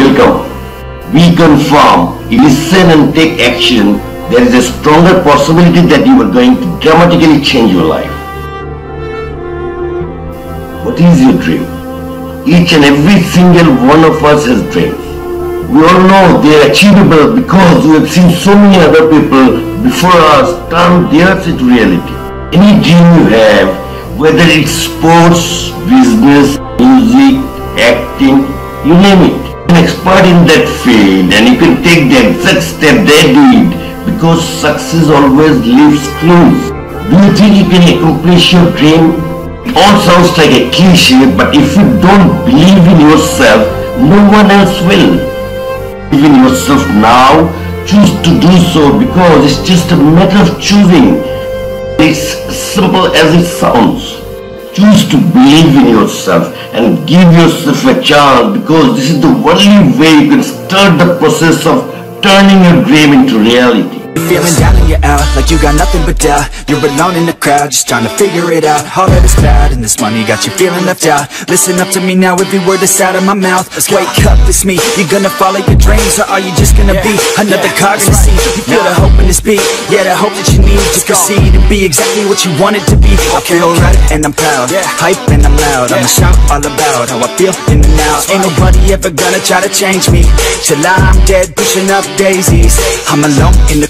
welcome. We confirm, listen and take action, there is a stronger possibility that you are going to dramatically change your life. What is your dream? Each and every single one of us has dreams. We all know they are achievable because we have seen so many other people before us turn theirs into reality. Any dream you have, whether it's sports, business, music, acting, you name it expert in that field and you can take the exact step they did because success always leaves clues. Do you think you can accomplish your dream? It all sounds like a cliche but if you don't believe in yourself, no one else will. Believe in yourself now, choose to do so because it's just a matter of choosing. It's simple as it sounds. Choose to believe in yourself and give yourself a chance because this is the only way you can start the process of turning your dream into reality. Feeling down and you're out, like you got nothing but doubt. You're alone in the crowd, just trying to figure it out. All that is bad, and this money got you feeling left out. Listen up to me now, every word that's out of my mouth. Wake up, it's me, you're gonna follow your dreams Or are you just gonna be another cog in the scene You feel the hope in this beat, yeah, the hope that you need To proceed and be exactly what you want it to be. I feel right, and I'm proud, yeah. hype and I'm loud. I'ma shout all about how I feel in the now Ain't nobody ever gonna try to change me. Till I'm dead, pushing up daisies. I'm alone in the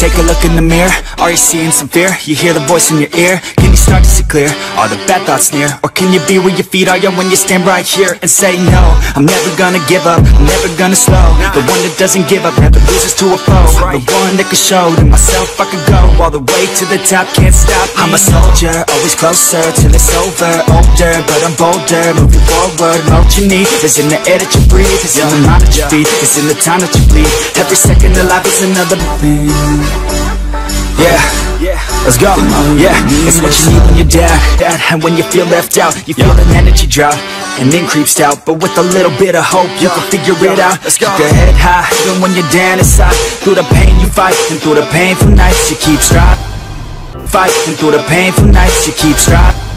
Take a look in the mirror, are you seeing some fear? You hear the voice in your ear, start to see clear? Are the bad thoughts near? Or can you be where your feet are, yeah, when you stand right here and say no? I'm never gonna give up, I'm never gonna slow. The one that doesn't give up, never loses to a foe. The one that can show to myself I could go all the way to the top, can't stop. Me. I'm a soldier, always closer till it's over. Older, but I'm bolder, moving forward what you need is in the air that you breathe. It's in the mind that you feed, it's in the time that you bleed. Every second of life is another thing yeah, let's go. Yeah, it's what you need when you're down, and when you feel left out. You feel an energy drop, and then creeps out. But with a little bit of hope, you can figure it out. Keep your head high, even when you're down inside. Through the pain you fight, and through the painful nights you keep striving. Fight, and through the painful nights you keep striving.